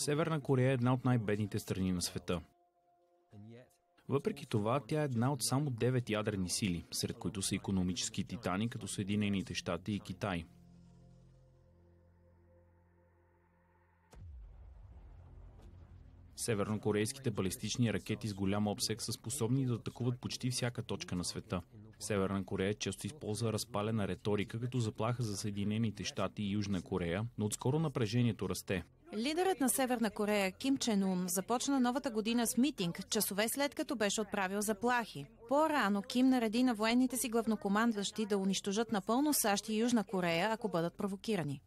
Северна Корея е една от най-бедните страни на света. Въпреки това, тя е една от само 9 ядрени сили, сред които са економически титани, като Съединените щати и Китай. Севернокорейските балистични ракети с голям обсек са способни да атакуват почти всяка точка на света. Северна Корея често използва разпалена риторика като заплаха за Съединените щати и Южна Корея, но отскоро напрежението расте. Лидерът на Северна Корея Ким Чен Ун започна новата година с митинг, часове след като беше отправил заплахи. По-рано Ким нареди на военните си главнокомандващи да унищожат напълно САЩ и Южна Корея, ако бъдат провокирани.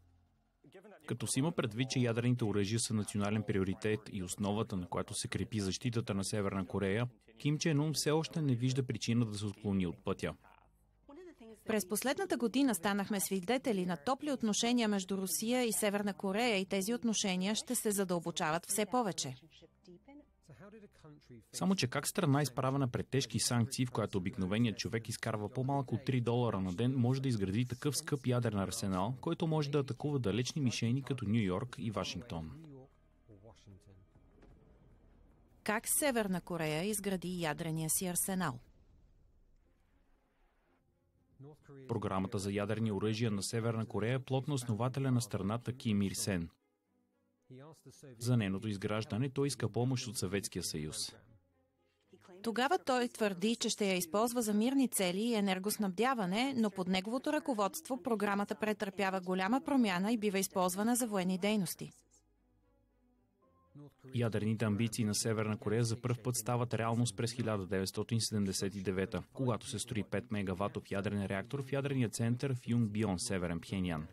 Като си има предвид, че ядрените оръжия са национален приоритет и основата, на която се крепи защитата на Северна Корея, Ким Чен Ун все още не вижда причина да се отклони от пътя. През последната година станахме свидетели на топли отношения между Русия и Северна Корея и тези отношения ще се задълбочават все повече. Само, че как страна изправена пред тежки санкции, в която обикновеният човек изкарва по-малко от 3 долара на ден, може да изгради такъв скъп ядерен арсенал, който може да атакува далечни мишени като Нью Йорк и Вашингтон. Как Северна Корея изгради ядрения си арсенал? Програмата за ядерни оръжия на Северна Корея е плотно основателя на страната Ким Ир Сен. За нейното изграждане той иска помощ от Съветския съюз. Тогава той твърди, че ще я използва за мирни цели и енергоснабдяване, но под неговото ръководство програмата претърпява голяма промяна и бива използвана за военни дейности. Ядерните амбиции на Северна Корея за първ път стават реалност през 1979, когато се строи 5 мегаватов ядрен реактор в ядрения център в Юнгбион, Северен Пхенян.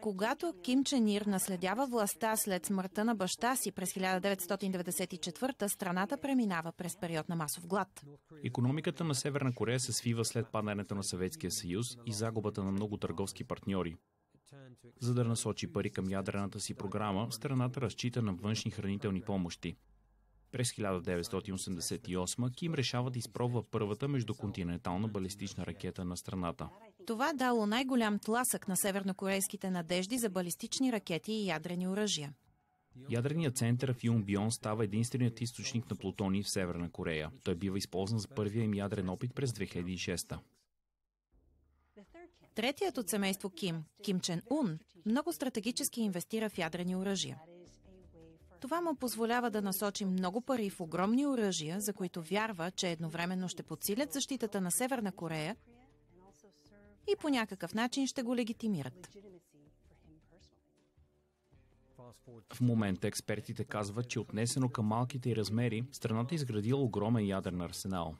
Когато Ким Чен Ир наследява властта след смъртта на баща си през 1994, страната преминава през период на масов глад. Економиката на Северна Корея се свива след падането на Съветския съюз и загубата на много търговски партньори. За да насочи пари към ядрената си програма, страната разчита на външни хранителни помощи. През 1988 Ким решава да изпробва първата междуконтинентална балистична ракета на страната. Това дало най-голям тласък на севернокорейските надежди за балистични ракети и ядрени оръжия. Ядреният център в Юнбион става единственият източник на плутони в Северна Корея. Той бива използван за първия им ядрен опит през 2006 Третият от семейство Ким, Ким Чен Ун, много стратегически инвестира в ядрени оръжия. Това му позволява да насочи много пари в огромни оръжия, за които вярва, че едновременно ще подсилят защитата на Северна Корея и по някакъв начин ще го легитимират. В момента експертите казват, че отнесено към малките размери, страната изградила огромен ядрен арсенал.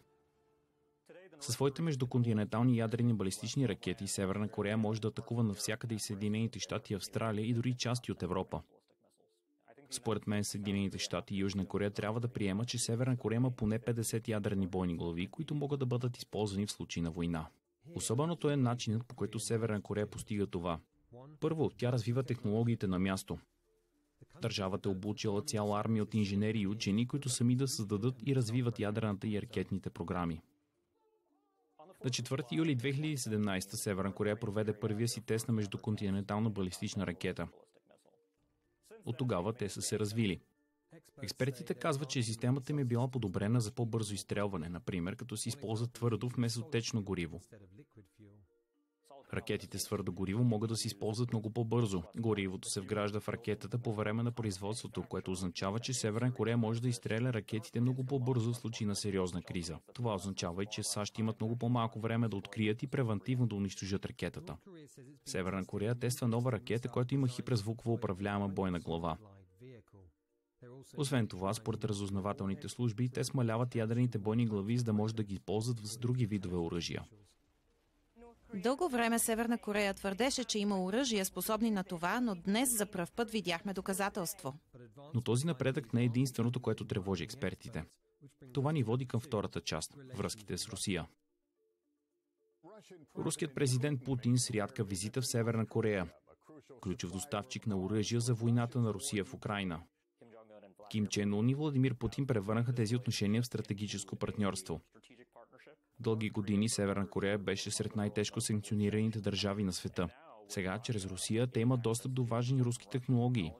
Със своите междуконтинентални ядрени балистични ракети, Северна Корея може да атакува навсякъде и Съединените щати, Австралия и дори части от Европа. Според мен Съединените щати и Южна Корея трябва да приема, че Северна Корея има поне 50 ядрени бойни глави, които могат да бъдат използвани в случай на война. Особеното е начинът, по който Северна Корея постига това. Първо, тя развива технологиите на място. Държавата е обучила цяла армия от инженери и учени, които сами да създадат и развиват ядрената и ракетните програми. На 4 юли 2017 Северна Корея проведе първия си тест на междуконтинентална балистична ракета. От тогава те са се развили. Експертите казват, че системата им е била подобрена за по-бързо изстрелване, например, като се използва твърдо вместо течно гориво. Ракетите с твърдо гориво могат да се използват много по-бързо. Горивото се вгражда в ракетата по време на производството, което означава, че Северна Корея може да изстреля ракетите много по-бързо в случай на сериозна криза. Това означава и, че САЩ имат много по-малко време да открият и превентивно да унищожат ракетата. Северна Корея тества нова ракета, която има хиперзвуково управляема бойна глава. Освен това, според разузнавателните служби, те смаляват ядрените бойни глави, за да може да ги използват с други видове оръжия. Дълго време Северна Корея твърдеше, че има оръжия способни на това, но днес за пръв път видяхме доказателство. Но този напредък не е единственото, което тревожи експертите. Това ни води към втората част – връзките с Русия. Руският президент Путин с рядка визита в Северна Корея, ключов доставчик на оръжия за войната на Русия в Украина. Ким Чен Ун и Владимир Путин превърнаха тези отношения в стратегическо партньорство. Дълги години Северна Корея беше сред най-тежко санкционираните държави на света. Сега, чрез Русия, те имат достъп до важни руски технологии.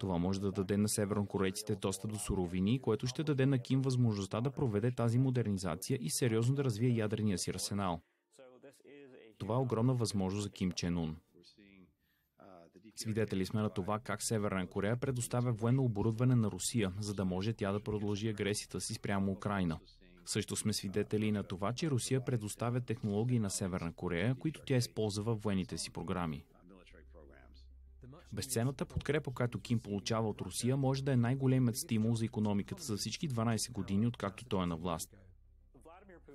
Това може да даде на севернокорейците достъп до суровини, което ще даде на Ким възможността да проведе тази модернизация и сериозно да развие ядрения си арсенал. Това е огромна възможност за Ким Чен Ун. Свидетели сме на това как Северна Корея предоставя военно оборудване на Русия, за да може тя да продължи агресията си спрямо Украина. Също сме свидетели на това, че Русия предоставя технологии на Северна Корея, които тя използва в военните си програми. Безценната подкрепа, която Ким получава от Русия, може да е най-големият стимул за економиката за всички 12 години, откакто той е на власт.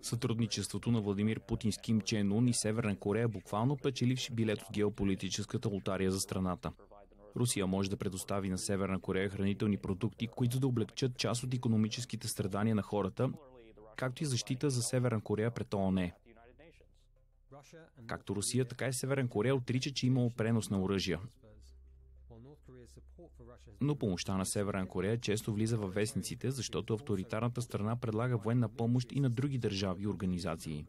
Сътрудничеството на Владимир Путин с Ким Чен Ун и Северна Корея буквално печеливши билет от геополитическата лотария за страната. Русия може да предостави на Северна Корея хранителни продукти, които да облегчат част от економическите страдания на хората, както и защита за Северна Корея пред ООН. Както Русия, така и Северна Корея отрича, че имало пренос на оръжия. Но помощта на Северна Корея често влиза във вестниците, защото авторитарната страна предлага военна помощ и на други държави и организации.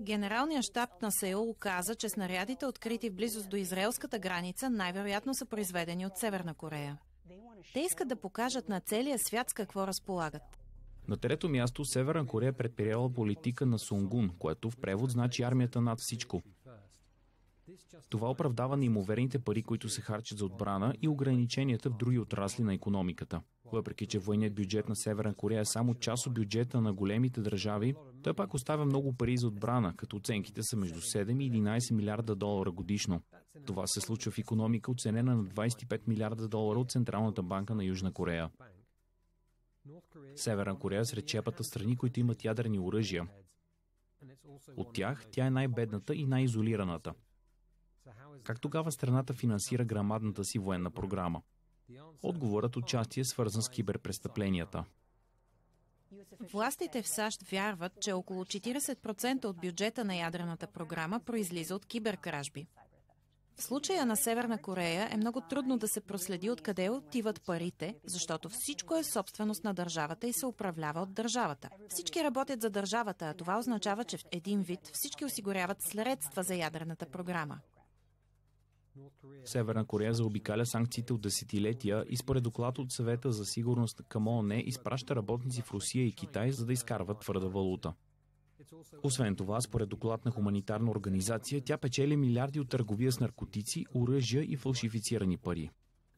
Генералният щаб на Сеул каза, че снарядите, открити в близост до израелската граница, най-вероятно са произведени от Северна Корея. Те искат да покажат на целия свят с какво разполагат. На трето място Северна Корея предприела политика на Сунгун, което в превод значи армията над всичко. Това оправдава неимоверните пари, които се харчат за отбрана и ограниченията в други отрасли на економиката. Въпреки, че военният бюджет на Северна Корея е само част от бюджета на големите държави, той пак оставя много пари за отбрана, като оценките са между 7 и 11 милиарда долара годишно. Това се случва в економика, оценена на 25 милиарда долара от Централната банка на Южна Корея. Северна Корея сред чепата страни, които имат ядрени оръжия. От тях тя е най-бедната и най-изолираната. Как тогава страната финансира грамадната си военна програма? Отговорът отчасти е свързан с киберпрестъпленията. Властите в САЩ вярват, че около 40% от бюджета на ядрената програма произлиза от киберкражби. В случая на Северна Корея е много трудно да се проследи откъде отиват парите, защото всичко е собственост на държавата и се управлява от държавата. Всички работят за държавата, а това означава, че в един вид всички осигуряват средства за ядрената програма. Северна Корея заобикаля санкциите от десетилетия и според доклад от съвета за сигурност към ООН изпраща работници в Русия и Китай, за да изкарват твърда валута. Освен това, според доклад на хуманитарна организация, тя печели милиарди от търговия с наркотици, оръжия и фалшифицирани пари.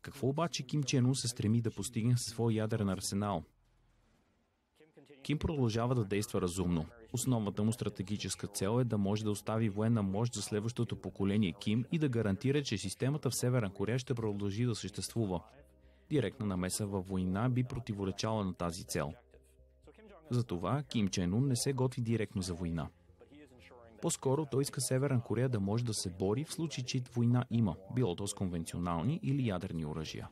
Какво обаче Ким Чен се стреми да постигне със своя ядрен арсенал? Ким продължава да действа разумно. Основната му стратегическа цел е да може да остави военна мощ за следващото поколение Ким и да гарантира, че системата в Северна Корея ще продължи да съществува. Директна намеса във война би противоречала на тази цел. Затова Ким Чен Ун не се готви директно за война. По-скоро той иска Северна Корея да може да се бори в случай, че война има, било то с конвенционални или ядерни оръжия.